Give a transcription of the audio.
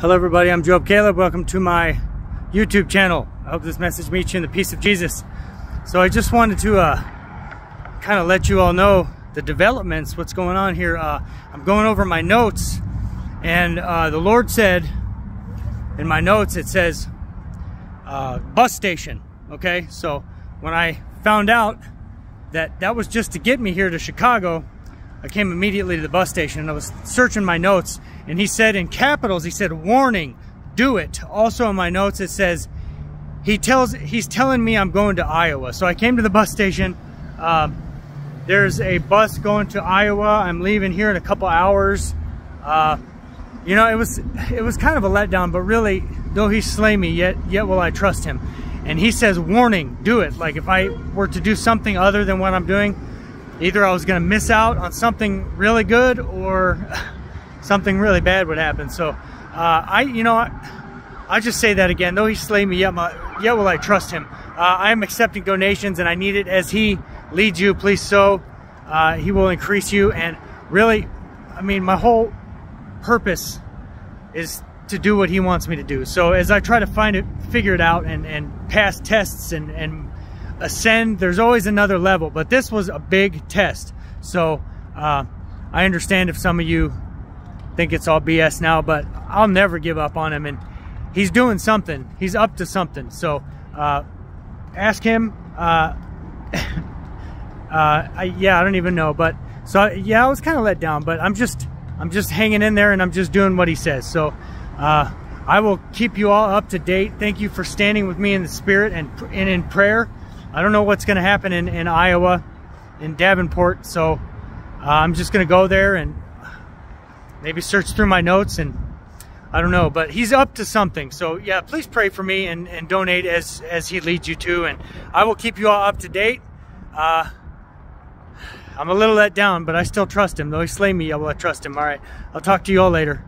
Hello everybody, I'm Job Caleb. Welcome to my YouTube channel. I hope this message meets you in the peace of Jesus. So I just wanted to uh, kind of let you all know the developments, what's going on here. Uh, I'm going over my notes and uh, the Lord said in my notes, it says uh, bus station, okay? So when I found out that that was just to get me here to Chicago, I came immediately to the bus station and I was searching my notes and he said in capitals, he said, warning, do it. Also in my notes, it says, he tells, he's telling me I'm going to Iowa. So I came to the bus station. Um, there's a bus going to Iowa. I'm leaving here in a couple hours. Uh, you know, it was, it was kind of a letdown, but really, though he slay me, yet, yet will I trust him. And he says, warning, do it. Like if I were to do something other than what I'm doing, either I was going to miss out on something really good or something really bad would happen. So uh, I, you know, I, I just say that again. Though he slay me, yet, my, yet will I trust him. Uh, I am accepting donations, and I need it as he leads you. Please so Uh, he will increase you, and really, I mean, my whole purpose is to do what he wants me to do. So as I try to find it, figure it out, and and pass tests and and ascend, there's always another level. But this was a big test. So uh, I understand if some of you think it's all BS now, but I'll never give up on him. And he's doing something. He's up to something. So uh, ask him. Uh, uh, I, yeah, I don't even know. But so yeah, I was kind of let down. But I'm just I'm just hanging in there and I'm just doing what he says. So uh, I will keep you all up to date. Thank you for standing with me in the spirit and, and in prayer. I don't know what's going to happen in, in Iowa, in Davenport. So uh, I'm just going to go there and maybe search through my notes and I don't know, but he's up to something. So yeah, please pray for me and, and donate as, as he leads you to. And I will keep you all up to date. Uh, I'm a little let down, but I still trust him. Though he slay me, I will trust him. All right. I'll talk to you all later.